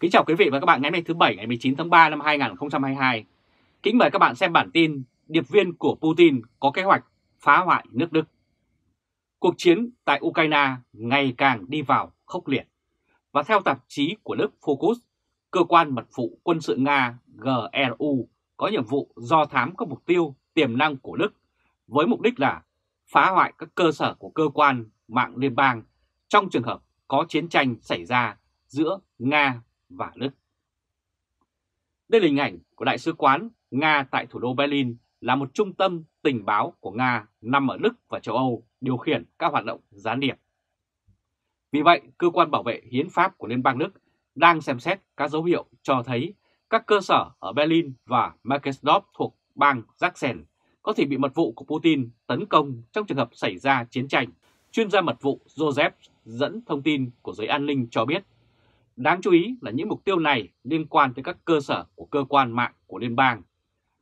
Kính chào quý vị và các bạn ngày hôm nay thứ Bảy ngày 19 tháng 3 năm 2022. Kính mời các bạn xem bản tin Điệp viên của Putin có kế hoạch phá hoại nước Đức. Cuộc chiến tại Ukraine ngày càng đi vào khốc liệt. Và theo tạp chí của Đức Focus, cơ quan mật vụ quân sự Nga GRU có nhiệm vụ do thám các mục tiêu tiềm năng của Đức với mục đích là phá hoại các cơ sở của cơ quan mạng liên bang trong trường hợp có chiến tranh xảy ra giữa Nga và Đức. Đây là hình ảnh của Đại sứ quán Nga tại thủ đô Berlin là một trung tâm tình báo của Nga nằm ở Đức và châu Âu điều khiển các hoạt động gián điệp. Vì vậy, cơ quan bảo vệ hiến pháp của Liên bang Đức đang xem xét các dấu hiệu cho thấy các cơ sở ở Berlin và Markensdorf thuộc bang Sachsen có thể bị mật vụ của Putin tấn công trong trường hợp xảy ra chiến tranh. Chuyên gia mật vụ Joseph dẫn thông tin của giới an ninh cho biết Đáng chú ý là những mục tiêu này liên quan tới các cơ sở của cơ quan mạng của liên bang,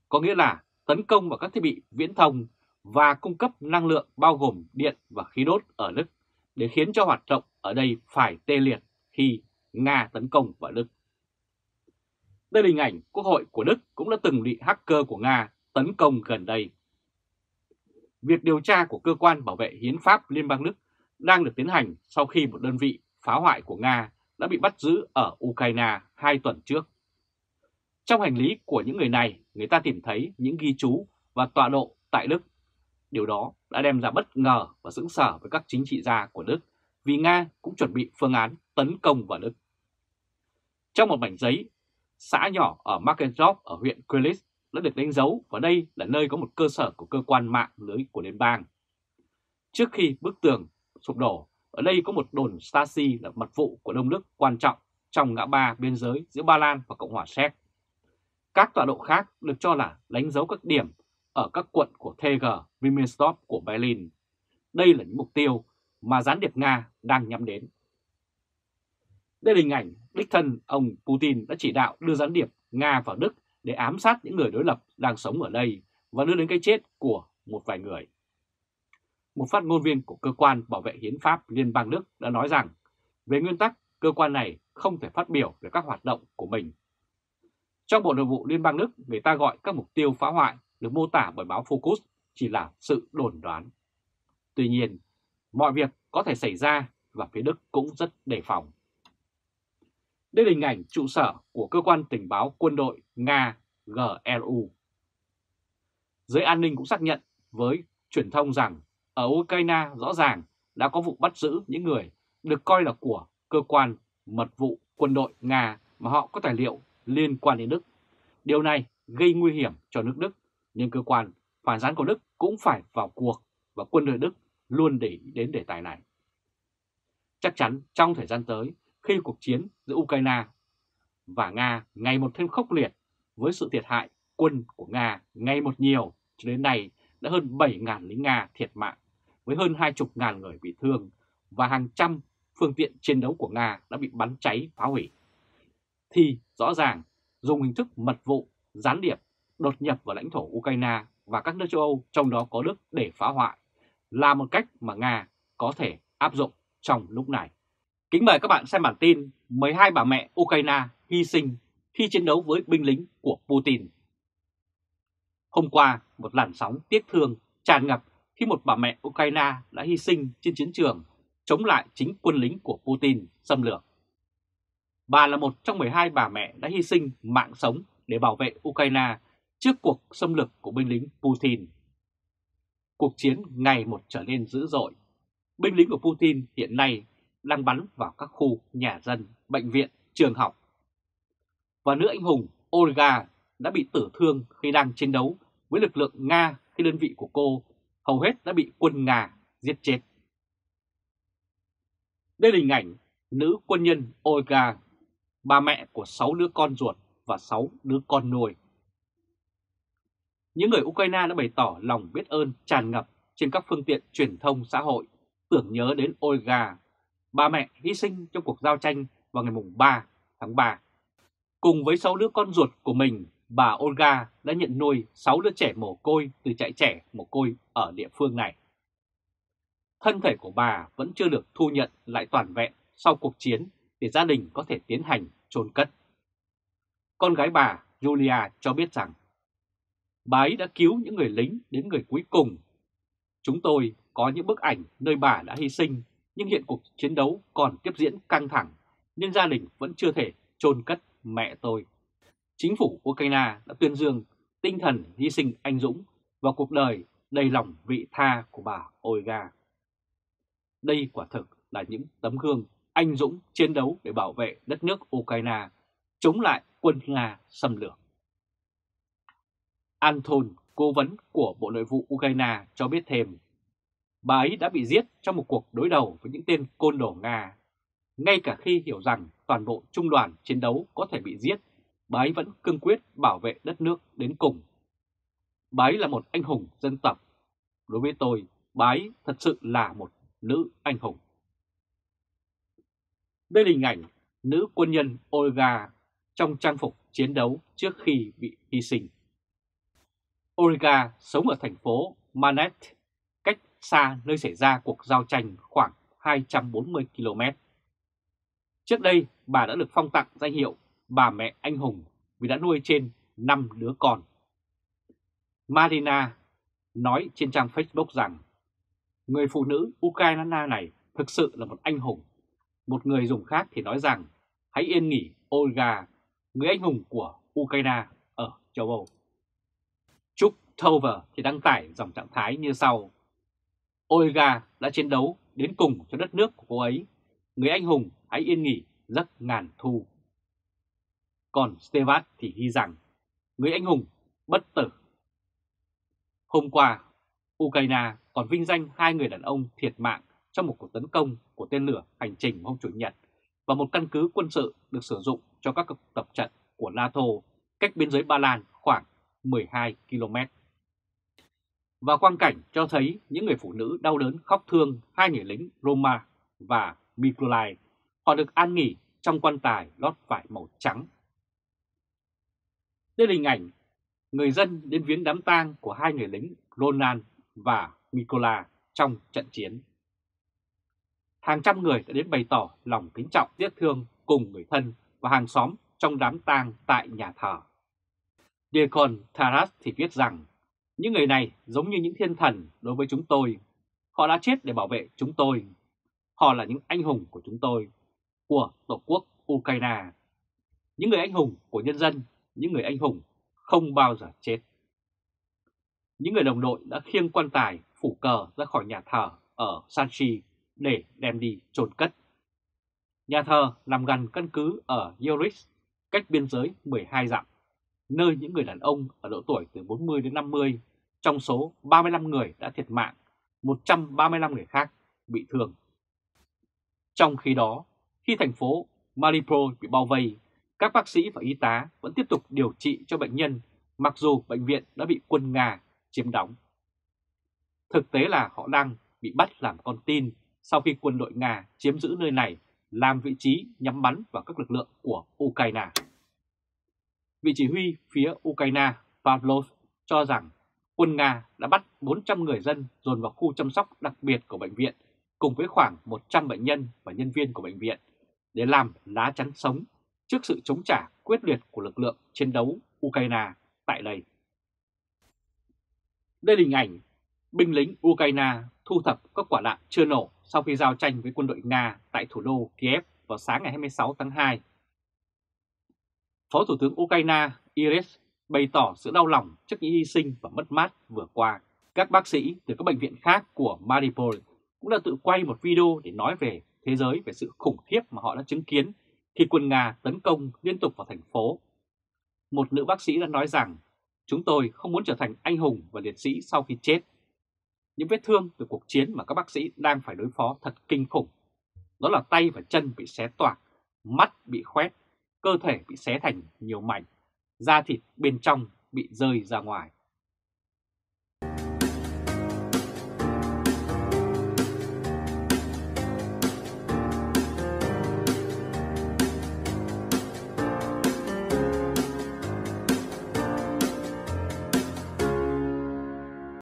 có nghĩa là tấn công vào các thiết bị viễn thông và cung cấp năng lượng bao gồm điện và khí đốt ở Đức để khiến cho hoạt động ở đây phải tê liệt khi Nga tấn công vào Đức. Đây là hình ảnh Quốc hội của Đức cũng đã từng bị hacker của Nga tấn công gần đây. Việc điều tra của cơ quan bảo vệ hiến pháp Liên bang Đức đang được tiến hành sau khi một đơn vị phá hoại của Nga đã bị bắt giữ ở Ukraine hai tuần trước. Trong hành lý của những người này, người ta tìm thấy những ghi chú và tọa độ tại Đức. Điều đó đã đem ra bất ngờ và sững sở với các chính trị gia của Đức vì Nga cũng chuẩn bị phương án tấn công vào Đức. Trong một mảnh giấy, xã nhỏ ở Markendorf ở huyện Quelis đã được đánh dấu và đây là nơi có một cơ sở của cơ quan mạng lưới của liên bang. Trước khi bức tường sụp đổ, ở đây có một đồn Stasi là mật vụ của Đông Đức quan trọng trong ngã ba biên giới giữa Ba Lan và Cộng hòa Séc. Các tọa độ khác được cho là đánh dấu các điểm ở các quận của TG Wilmersdorf của Berlin. Đây là những mục tiêu mà gián điệp Nga đang nhắm đến. Đây là hình ảnh đích thân ông Putin đã chỉ đạo đưa gián điệp Nga vào Đức để ám sát những người đối lập đang sống ở đây và đưa đến cái chết của một vài người một phát ngôn viên của cơ quan bảo vệ hiến pháp Liên bang Đức đã nói rằng về nguyên tắc cơ quan này không thể phát biểu về các hoạt động của mình. Trong Bộ Nội vụ Liên bang Đức, người ta gọi các mục tiêu phá hoại được mô tả bởi báo Focus chỉ là sự đồn đoán. Tuy nhiên, mọi việc có thể xảy ra và phía Đức cũng rất đề phòng. Đây là hình ảnh trụ sở của cơ quan tình báo quân đội Nga GRU. Giới an ninh cũng xác nhận với truyền thông rằng ở Ukraine rõ ràng đã có vụ bắt giữ những người được coi là của cơ quan mật vụ quân đội Nga mà họ có tài liệu liên quan đến Đức. Điều này gây nguy hiểm cho nước Đức, nhưng cơ quan phản gián của Đức cũng phải vào cuộc và quân đội Đức luôn để ý đến đề tài này. Chắc chắn trong thời gian tới, khi cuộc chiến giữa Ukraine và Nga ngày một thêm khốc liệt với sự thiệt hại quân của Nga ngày một nhiều, cho đến nay đã hơn 7.000 lính Nga thiệt mạng với hơn hai chục ngàn người bị thương và hàng trăm phương tiện chiến đấu của Nga đã bị bắn cháy phá hủy. Thì rõ ràng dùng hình thức mật vụ, gián điệp, đột nhập vào lãnh thổ Ukraine và các nước châu Âu trong đó có Đức để phá hoại là một cách mà Nga có thể áp dụng trong lúc này. Kính mời các bạn xem bản tin 12 bà mẹ Ukraine hy sinh khi chiến đấu với binh lính của Putin. Hôm qua, một làn sóng tiếc thương tràn ngập khi một bà mẹ Ukraine đã hy sinh trên chiến trường chống lại chính quân lính của Putin xâm lược. Bà là một trong 12 bà mẹ đã hy sinh mạng sống để bảo vệ Ukraine trước cuộc xâm lược của binh lính Putin. Cuộc chiến ngày một trở nên dữ dội. Binh lính của Putin hiện nay đang bắn vào các khu nhà dân, bệnh viện, trường học. Và nữ anh hùng Olga đã bị tử thương khi đang chiến đấu với lực lượng Nga khi đơn vị của cô hầu hết đã bị quân Nga giết chết. Đây là hình ảnh nữ quân nhân Olga, bà mẹ của 6 đứa con ruột và 6 đứa con nuôi. Những người Ukraine đã bày tỏ lòng biết ơn tràn ngập trên các phương tiện truyền thông xã hội tưởng nhớ đến Olga, bà mẹ hy sinh trong cuộc giao tranh vào ngày 3 tháng 3. Cùng với 6 đứa con ruột của mình bà Olga đã nhận nuôi 6 đứa trẻ mồ côi từ trại trẻ mồ côi ở địa phương này. Thân thể của bà vẫn chưa được thu nhận lại toàn vẹn sau cuộc chiến để gia đình có thể tiến hành chôn cất. Con gái bà Julia cho biết rằng bà ấy đã cứu những người lính đến người cuối cùng. Chúng tôi có những bức ảnh nơi bà đã hy sinh, nhưng hiện cuộc chiến đấu còn tiếp diễn căng thẳng, nên gia đình vẫn chưa thể chôn cất mẹ tôi. Chính phủ Ukraine đã tuyên dương tinh thần hy sinh anh dũng và cuộc đời đầy lòng vị tha của bà Olga. Đây quả thực là những tấm gương anh dũng chiến đấu để bảo vệ đất nước Ukraine chống lại quân Nga xâm lược. Anton, cố vấn của Bộ Nội vụ Ukraine cho biết thêm, bà ấy đã bị giết trong một cuộc đối đầu với những tên côn đồ Nga. Ngay cả khi hiểu rằng toàn bộ trung đoàn chiến đấu có thể bị giết, bà ấy vẫn cương quyết bảo vệ đất nước đến cùng. Bà ấy là một anh hùng dân tộc. Đối với tôi, bà ấy thật sự là một nữ anh hùng. Đây là hình ảnh nữ quân nhân Olga trong trang phục chiến đấu trước khi bị hy sinh. Olga sống ở thành phố Manet, cách xa nơi xảy ra cuộc giao tranh khoảng 240 km. Trước đây, bà đã được phong tặng danh hiệu bà mẹ anh hùng vì đã nuôi trên 5 đứa con. Marina nói trên trang Facebook rằng người phụ nữ Ukraine này thực sự là một anh hùng. Một người dùng khác thì nói rằng hãy yên nghỉ Olga, người anh hùng của Ukraine ở châu Âu. Trúc Tover thì đăng tải dòng trạng thái như sau. Olga đã chiến đấu đến cùng cho đất nước của cô ấy. Người anh hùng hãy yên nghỉ giấc ngàn thu. Còn Stevat thì ghi rằng người anh hùng bất tử. Hôm qua, Ukraine còn vinh danh hai người đàn ông thiệt mạng trong một cuộc tấn công của tên lửa hành trình hôm Chủ nhật và một căn cứ quân sự được sử dụng cho các cuộc tập trận của NATO cách biên giới Ba Lan khoảng 12 km. Và quang cảnh cho thấy những người phụ nữ đau đớn khóc thương hai người lính Roma và Mikulai Họ được an nghỉ trong quan tài lót vải màu trắng. Đây là hình ảnh người dân đến viếng đám tang của hai người lính Ronan và Mikola trong trận chiến. Hàng trăm người đã đến bày tỏ lòng kính trọng tiếc thương cùng người thân và hàng xóm trong đám tang tại nhà thờ. Deacon Taras thì viết rằng, những người này giống như những thiên thần đối với chúng tôi. Họ đã chết để bảo vệ chúng tôi. Họ là những anh hùng của chúng tôi, của Tổ quốc Ukraine. Những người anh hùng của nhân dân, những người anh hùng không bao giờ chết. Những người đồng đội đã khiêng quan tài phủ cờ ra khỏi nhà thờ ở Sanchi để đem đi chôn cất. Nhà thờ nằm gần căn cứ ở Yoris, cách biên giới 12 dặm, nơi những người đàn ông ở độ tuổi từ 40 đến 50, trong số 35 người đã thiệt mạng, 135 người khác bị thương. Trong khi đó, khi thành phố Mariupol bị bao vây, các bác sĩ và y tá vẫn tiếp tục điều trị cho bệnh nhân, mặc dù bệnh viện đã bị quân Nga chiếm đóng. Thực tế là họ đang bị bắt làm con tin sau khi quân đội Nga chiếm giữ nơi này, làm vị trí nhắm bắn vào các lực lượng của Ukraine. Vị chỉ huy phía Ukraine, Pavlov, cho rằng quân Nga đã bắt 400 người dân dồn vào khu chăm sóc đặc biệt của bệnh viện, cùng với khoảng 100 bệnh nhân và nhân viên của bệnh viện để làm lá chắn sống trước sự chống trả quyết liệt của lực lượng chiến đấu Ukraine tại đây. Đây là hình ảnh binh lính Ukraine thu thập các quả đạn chưa nổ sau khi giao tranh với quân đội Nga tại thủ đô Kiev vào sáng ngày 26 tháng 2. Phó Thủ tướng Ukraine Iris bày tỏ sự đau lòng trước những hy sinh và mất mát vừa qua. Các bác sĩ từ các bệnh viện khác của Mariupol cũng đã tự quay một video để nói về thế giới về sự khủng khiếp mà họ đã chứng kiến khi quân Nga tấn công liên tục vào thành phố. Một nữ bác sĩ đã nói rằng chúng tôi không muốn trở thành anh hùng và liệt sĩ sau khi chết. Những vết thương từ cuộc chiến mà các bác sĩ đang phải đối phó thật kinh khủng. Đó là tay và chân bị xé toạc, mắt bị khoét, cơ thể bị xé thành nhiều mảnh, da thịt bên trong bị rơi ra ngoài.